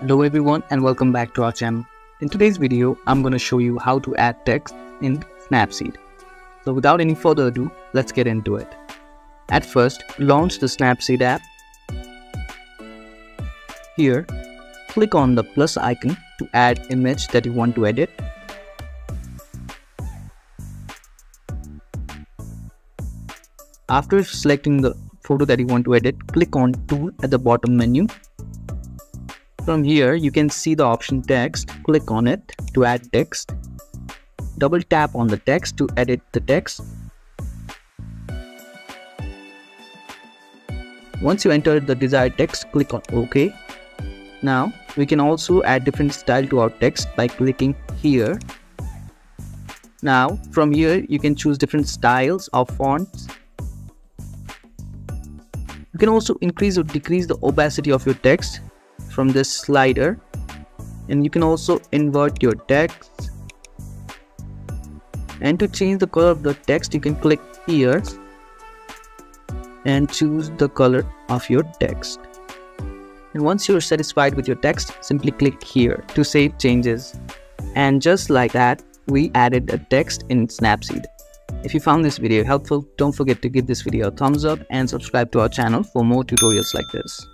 Hello everyone and welcome back to our channel. In today's video, I'm going to show you how to add text in Snapseed. So without any further ado, let's get into it. At first, launch the Snapseed app. Here, click on the plus icon to add image that you want to edit. After selecting the photo that you want to edit, click on tool at the bottom menu from here, you can see the option text. Click on it to add text. Double tap on the text to edit the text. Once you enter the desired text, click on OK. Now, we can also add different style to our text by clicking here. Now, from here, you can choose different styles of fonts. You can also increase or decrease the opacity of your text from this slider. And you can also invert your text. And to change the color of the text you can click here and choose the color of your text. And once you're satisfied with your text simply click here to save changes. And just like that we added a text in Snapseed. If you found this video helpful don't forget to give this video a thumbs up and subscribe to our channel for more tutorials like this